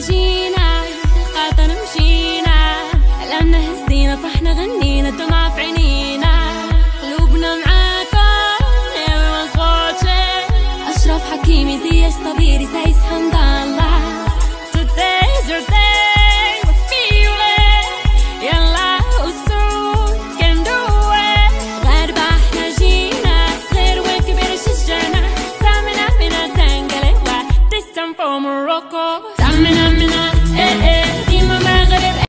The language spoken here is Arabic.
جينا خاطر مشينا. لأن هزينا فرحنا غنينا الدمعة في عينينا. قلوبنا معاكم ايوا صوتي أشرف حكيمي زياش صبيري سايس حمد الله. Today's your day Morocco. Tamina